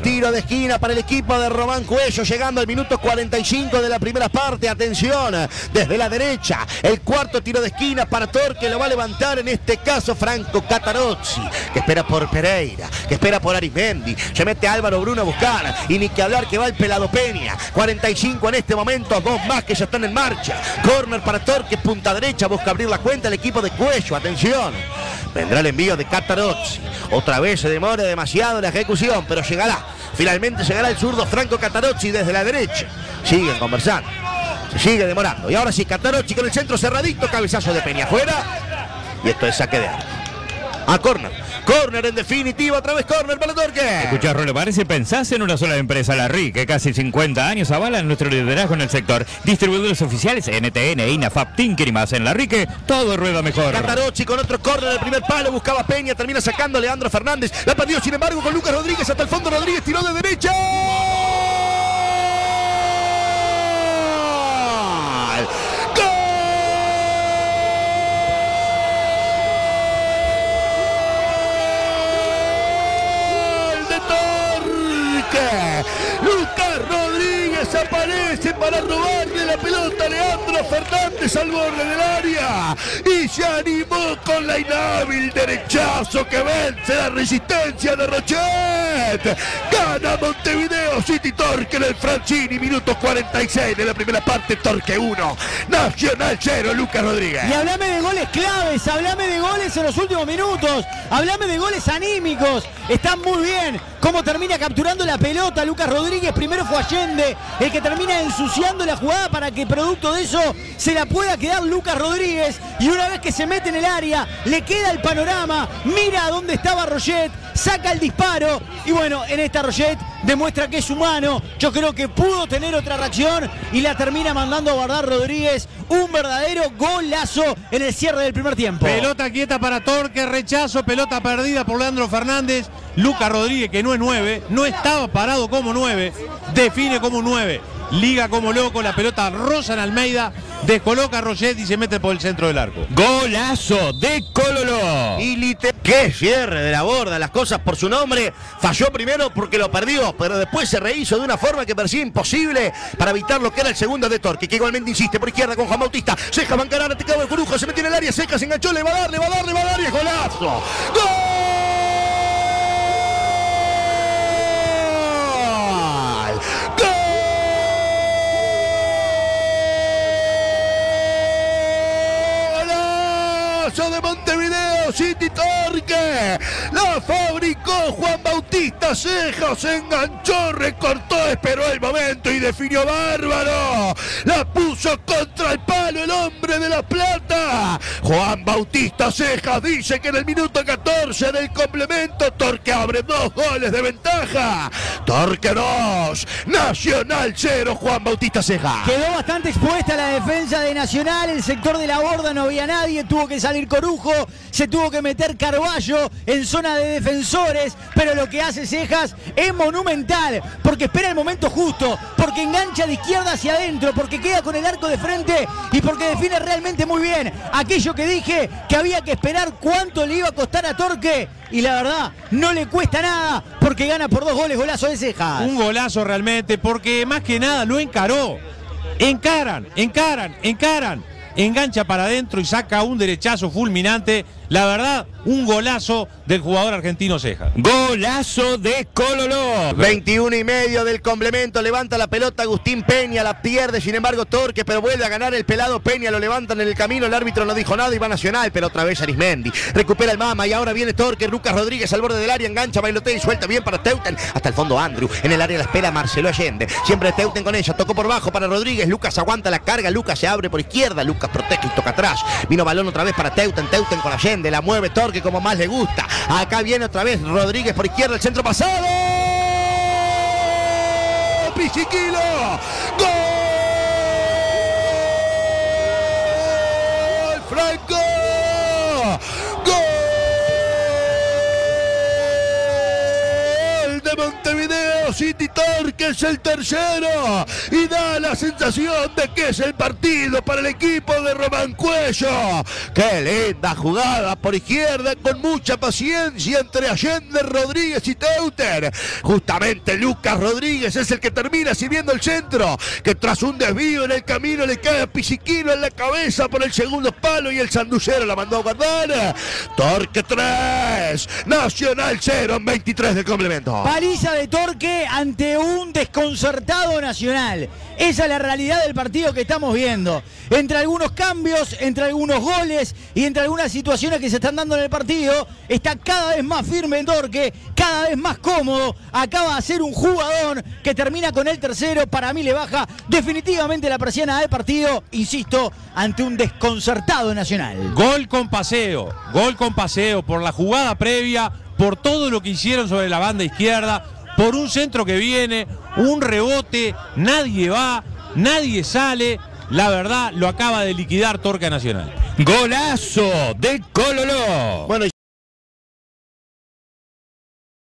Tiro de esquina para el equipo de Román Cuello, llegando al minuto 45 de la primera parte. Atención, desde la derecha, el cuarto tiro de esquina para Torque, lo va a levantar en este caso Franco Catarozzi, que espera por Pereira, que espera por Arismendi. Se mete Álvaro Bruno a buscar, y ni que hablar que va el pelado Peña. 45 en este momento, dos más que ya están en marcha. Corner para Torque, punta derecha, busca abrir la cuenta el equipo de Cuello. Atención. Vendrá el envío de Catarozzi. Otra vez se demora demasiado la ejecución, pero llegará. Finalmente llegará el zurdo Franco Catarocci desde la derecha. Siguen conversando. Se sigue demorando. Y ahora sí, Catarocci con el centro cerradito, cabezazo de Peña afuera. Y esto es saque de arco. A córner. Corner en definitiva, otra vez corner para Torque. Escuchá, Rolo, parece pensás en una sola empresa, la RI, que casi 50 años avalan nuestro liderazgo en el sector. Distribuidores oficiales NTN, INAFAP, Tinker y más. En la RI que todo rueda mejor. Catarocci con otro corner del primer palo, buscaba Peña, termina sacando a Leandro Fernández. La perdió, sin embargo, con Lucas Rodríguez hasta el fondo. Rodríguez tiró de derecha. Aparece para robarle la pelota a Leandro Fernández al borde del área y se animó con la inhábil derechazo que vence la resistencia de Rochet. Gana Montevideo City Torque en el Francini, minuto 46 de la primera parte, Torque 1, Nacional 0, Lucas Rodríguez. Y hablame de goles claves, hablame de goles en los últimos minutos, hablame de goles anímicos, están muy bien. Cómo termina capturando la pelota Lucas Rodríguez, primero fue Allende el que termina ensuciando la jugada para que producto de eso se la pueda quedar Lucas Rodríguez. Y una vez que se mete en el área le queda el panorama, mira a dónde estaba Roget, saca el disparo. Y bueno, en esta Roget demuestra que es humano, yo creo que pudo tener otra reacción y la termina mandando a guardar Rodríguez, un verdadero golazo en el cierre del primer tiempo. Pelota quieta para Torque, rechazo, pelota perdida por Leandro Fernández, Lucas Rodríguez que no es 9, no estaba parado como 9, define como 9. Liga como loco, la pelota rosa en Almeida, descoloca a Roget y se mete por el centro del arco. Golazo de Cololo. Y lite- qué cierre de la borda, las cosas por su nombre. Falló primero porque lo perdió, pero después se rehizo de una forma que parecía imposible para evitar lo que era el segundo de Torque, que igualmente insiste por izquierda con Juan Bautista. Ceja, va a encarar, te cago el corujo, se metió en el área, Ceja se enganchó, le va a dar, le va a dar, le va a dar y golazo. ¡Gol! ¡Golazo de Montevideo City Torque! La fabricó Juan Bautista Ceja, se enganchó, recortó, esperó el momento y definió bárbaro. La puso contra el palo el hombre de la plata. Juan Bautista Ceja dice que en el minuto 14 del complemento Torque abre dos goles de ventaja. Torque 2, Nacional 0, Juan Bautista Ceja. Quedó bastante expuesta la defensa de Nacional, el sector de la borda no había nadie, tuvo que salir Corujo, se tuvo que meter Carballo en zona de defensores, pero lo que hace Cejas es monumental, porque espera el momento justo, porque engancha de izquierda hacia adentro, porque queda con el arco de frente y porque define realmente muy bien aquello que dije que había que esperar cuánto le iba a costar a Torque y la verdad no le cuesta nada porque gana por dos goles golazo de Cejas. Un golazo realmente, porque más que nada lo encaró. Encaran, encaran, encaran. Engancha para adentro y saca un derechazo fulminante. La verdad, un golazo del jugador argentino Ceja. Golazo de Cololo. 21 y medio del complemento, levanta la pelota Agustín Peña, la pierde sin embargo Torque, pero vuelve a ganar el pelado Peña, lo levantan en el camino, el árbitro no dijo nada y va Nacional, pero otra vez Arismendi, recupera el mama y ahora viene Torque, Lucas Rodríguez al borde del área, engancha, bailotea y suelta. Bien para Teuten, hasta el fondo Andrew, en el área la espera Marcelo Allende, siempre Teuten con ella, tocó por bajo para Rodríguez, Lucas aguanta la carga, Lucas se abre por izquierda, Lucas protege y toca atrás, vino balón otra vez para Teuten, Teuten con Allende, la mueve Torque como más le gusta, acá viene otra vez Rodríguez por izquierda, el centro pasado, Pisiquilo, gol, Franco, gol de Montevideo, City Torque es el tercero y da la sensación de que es el partido para el equipo de Román Cuello. Qué linda jugada por izquierda con mucha paciencia entre Allende, Rodríguez y Teuter. Justamente Lucas Rodríguez es el que termina sirviendo el centro, que tras un desvío en el camino le cae a Pisiquino en la cabeza por el segundo palo y el sanducero la mandó a guardar. Torque 3, Nacional 0 en 23 del complemento. Paliza de Torque ante un desconcertado Nacional. Esa es la realidad del partido que estamos viendo. Entre algunos cambios, entre algunos goles y entre algunas situaciones que se están dando en el partido, está cada vez más firme en cada vez más cómodo. Acaba de ser un jugador que termina con el tercero. Para mí le baja definitivamente la persiana del partido, insisto, ante un desconcertado Nacional. Gol con paseo, gol con paseo por la jugada previa, por todo lo que hicieron sobre la banda izquierda, por un centro que viene, un rebote, nadie va, nadie sale. La verdad, lo acaba de liquidar Torca Nacional. Golazo de Cololó. Bueno,